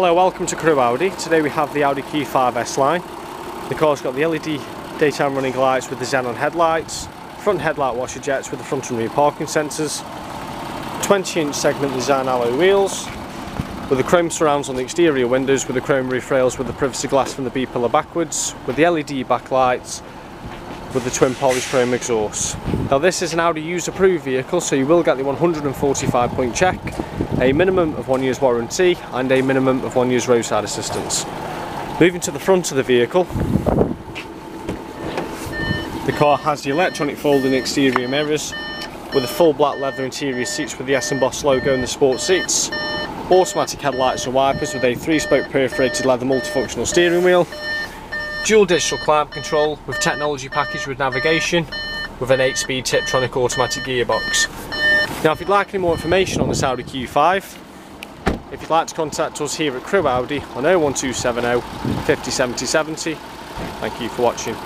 Hello, welcome to Crewe Audi. Today we have the Audi Q5 S-Line. The car's got the LED daytime running lights with the xenon headlights, front headlight washer jets with the front and rear parking sensors, 20 inch segment design alloy wheels, with the chrome surrounds on the exterior windows with the chrome roof rails with the privacy glass from the B-pillar backwards, with the LED backlights, with the twin polished chrome exhaust. Now this is an Audi user approved vehicle so you will get the 145 point check, a minimum of one year's warranty and a minimum of one year's roadside assistance. Moving to the front of the vehicle, the car has the electronic folding exterior mirrors with the full black leather interior seats with the S embossed logo and the sport seats, automatic headlights and wipers with a three spoke perforated leather multifunctional steering wheel, dual digital climate control with technology package with navigation with an 8 speed Tiptronic automatic gearbox. Now if you'd like any more information on this Audi Q5 if you'd like to contact us here at Crewe Audi on 01270 50 70 70 thank you for watching.